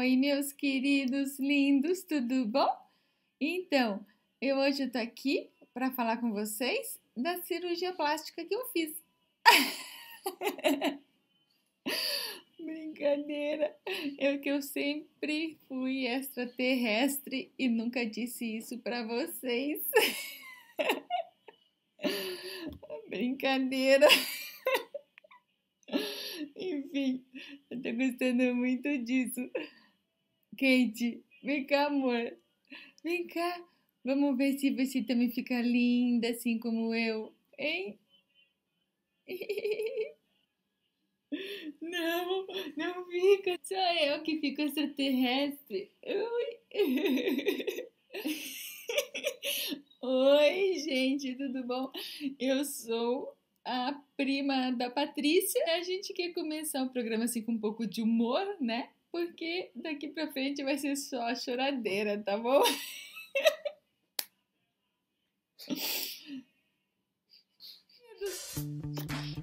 Oi, meus queridos lindos, tudo bom? Então, eu hoje estou aqui para falar com vocês da cirurgia plástica que eu fiz. Brincadeira, eu que eu sempre fui extraterrestre e nunca disse isso para vocês. Brincadeira. Enfim, eu tô gostando muito disso. Kate, vem cá, amor. Vem cá. Vamos ver se você também fica linda assim como eu, hein? Não, não fica. Só eu que fico extraterrestre. Oi. Oi, gente, tudo bom? Eu sou a prima da Patrícia. A gente quer começar o programa assim com um pouco de humor, né? Porque daqui pra frente vai ser só choradeira, tá bom?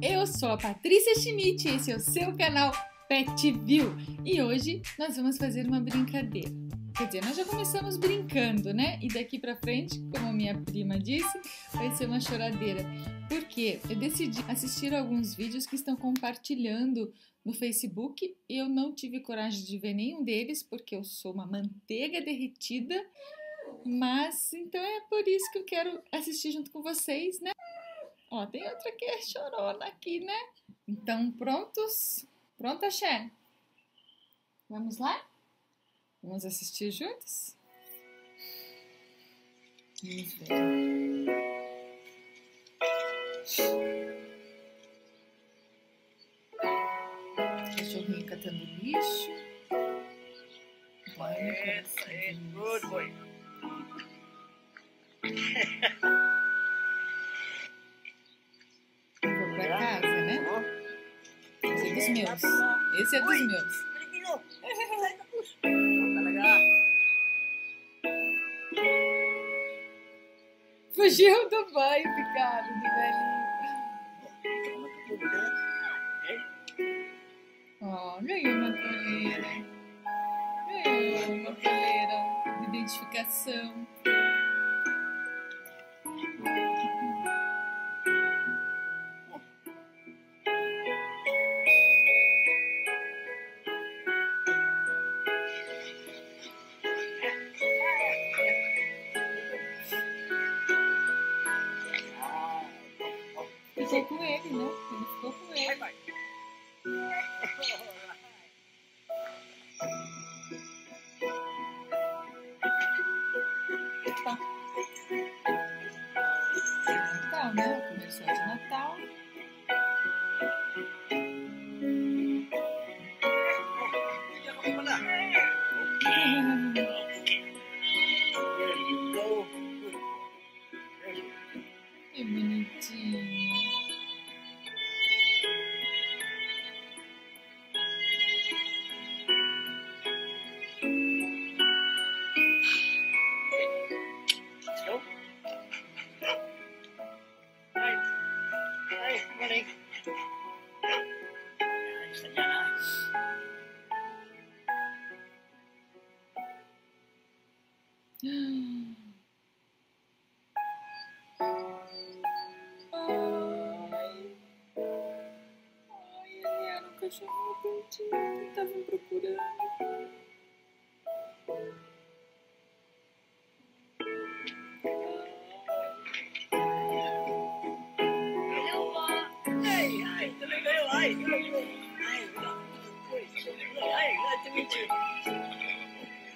Eu sou a Patrícia Schmidt, esse é o seu canal Pet View e hoje nós vamos fazer uma brincadeira. Quer dizer, nós já começamos brincando, né? E daqui pra frente, como minha prima disse, vai ser uma choradeira. Porque eu decidi assistir alguns vídeos que estão compartilhando no Facebook. Eu não tive coragem de ver nenhum deles porque eu sou uma manteiga derretida. Mas então é por isso que eu quero assistir junto com vocês, né? Ó, tem outra que é chorona aqui, né? Então, prontos? Pronta, Xé? Vamos lá? Vamos assistir juntos? Vamos ver. Cachorrinho catando lixo. Vai, é good boy. Vou pra casa, né? Esse é dos meus. Esse é dos meus. Fugiu do banho, Picado, do velhinho. Ó, ganhou uma coleira. Ganhou uma coleira de identificação. Tá. Natal, né? Começou de Natal. Que bonitinho. Ai. Ai, ele era um cachorro perdido. Estavam procurando.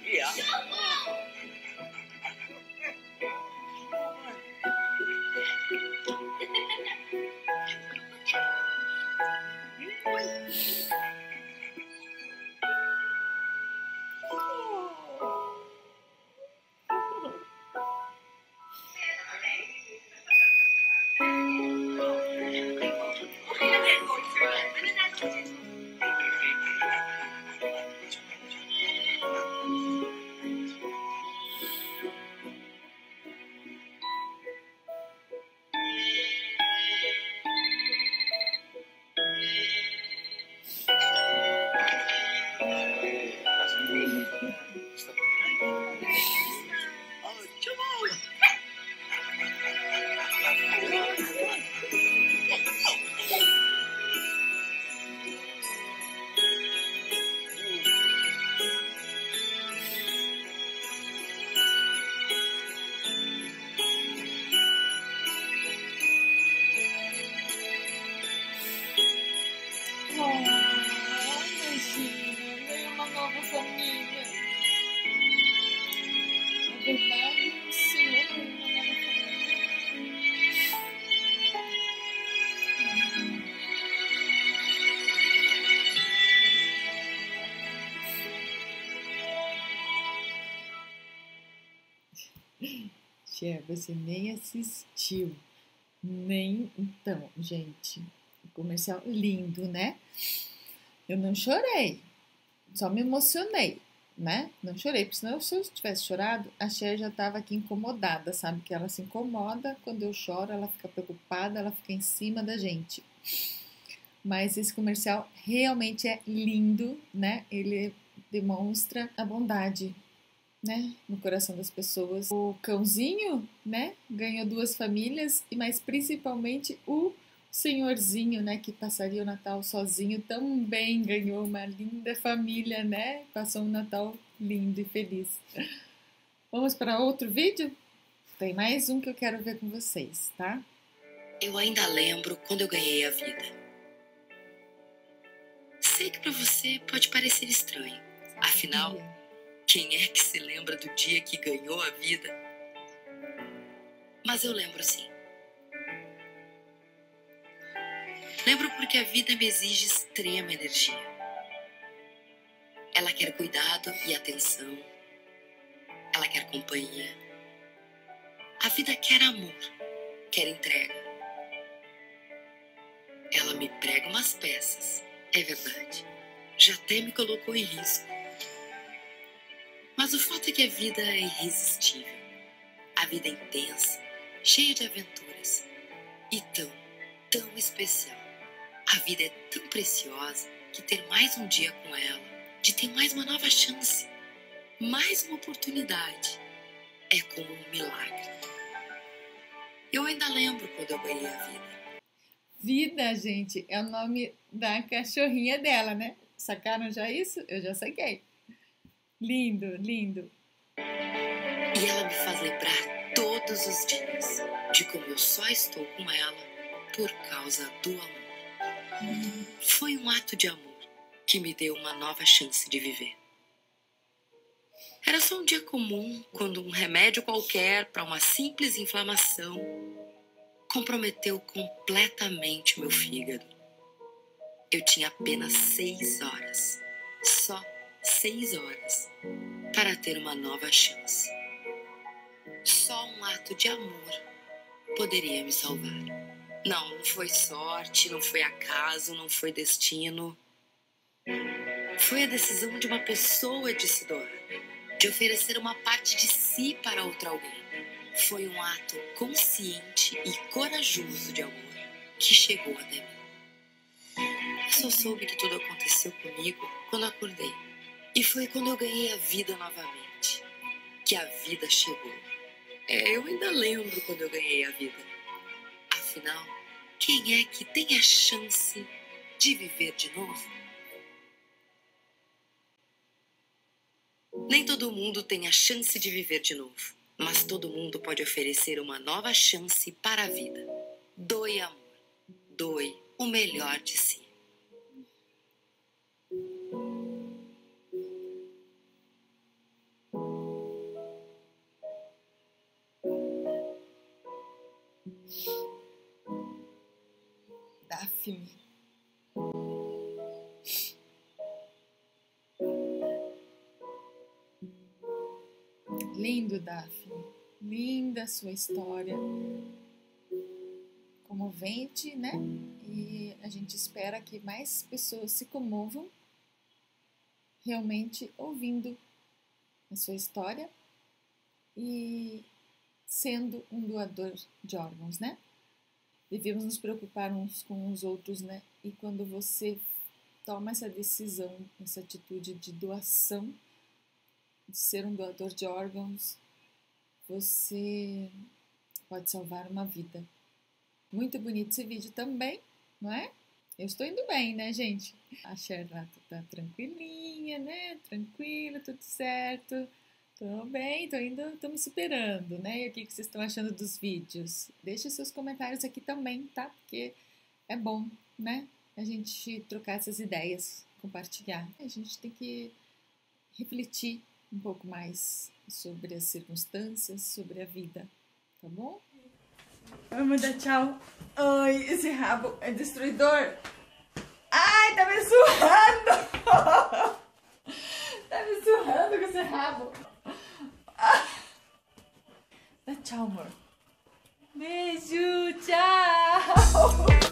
Yeah. estavam comigo. Na verdade, o Senhor ainda uma nova família. Cher, você nem assistiu. Nem então, gente. Comercial lindo, né? Eu não chorei, só me emocionei, né? Não chorei, porque senão se eu tivesse chorado, a Cher já estava aqui incomodada, sabe? Que ela se incomoda quando eu choro, ela fica preocupada, ela fica em cima da gente. Mas esse comercial realmente é lindo, né? Ele demonstra a bondade, né, no coração das pessoas. O cãozinho, né, ganhou duas famílias, e mas principalmente o senhorzinho, né, que passaria o Natal sozinho, também ganhou uma linda família, né? Passou um Natal lindo e feliz. Vamos para outro vídeo? Tem mais um que eu quero ver com vocês, tá? Eu ainda lembro quando eu ganhei a vida. Sei que para você pode parecer estranho. Afinal, quem é que se lembra do dia que ganhou a vida? Mas eu lembro sim. Lembro porque a vida me exige extrema energia. Ela quer cuidado e atenção. Ela quer companhia. A vida quer amor, quer entrega. Ela me prega umas peças, é verdade. Já até me colocou em risco. Mas o fato é que a vida é irresistível. A vida é intensa, cheia de aventuras. E tão, tão especial. A vida é tão preciosa que ter mais um dia com ela, de ter mais uma nova chance, mais uma oportunidade, é como um milagre. Eu ainda lembro quando eu ganhei a vida. Vida, gente, é o nome da cachorrinha dela, né? Sacaram já isso? Eu já saquei. Lindo, lindo. E ela me faz lembrar todos os dias de como eu só estou com ela por causa do amor. Foi um ato de amor que me deu uma nova chance de viver. Era só um dia comum quando um remédio qualquer para uma simples inflamação comprometeu completamente meu fígado. Eu tinha apenas seis horas, só seis horas, para ter uma nova chance. Só um ato de amor poderia me salvar. Não, não foi sorte, não foi acaso, não foi destino. Foi a decisão de uma pessoa de se doar, de oferecer uma parte de si para outro alguém. Foi um ato consciente e corajoso de amor que chegou até mim. Eu só soube que tudo aconteceu comigo quando acordei. E foi quando eu ganhei a vida novamente que a vida chegou. É, eu ainda lembro quando eu ganhei a vida. Afinal, quem é que tem a chance de viver de novo? Nem todo mundo tem a chance de viver de novo, mas todo mundo pode oferecer uma nova chance para a vida. Doe amor, doe o melhor de si. Daphne. Lindo, Daphne. Linda sua história. Comovente, né? E a gente espera que mais pessoas se comovam realmente ouvindo a sua história e sendo um doador de órgãos, né? Devemos nos preocupar uns com os outros, né? E quando você toma essa decisão, essa atitude de doação, de ser um doador de órgãos, você pode salvar uma vida. Muito bonito esse vídeo também, não é? Eu estou indo bem, né, gente? A Charlotte tá tranquilinha, né? Tranquila, tudo certo. Tô bem, tô ainda estamos me superando, né? E o que, vocês estão achando dos vídeos? deixe seus comentários aqui também, tá? Porque é bom, né? A gente trocar essas ideias, compartilhar. A gente tem que refletir um pouco mais sobre as circunstâncias, sobre a vida, tá bom? Vamos dar tchau. Ai, esse rabo é destruidor. Ai, tá me surrando! tá me surrando com esse rabo. Tchau, amor. Beijo, tchau!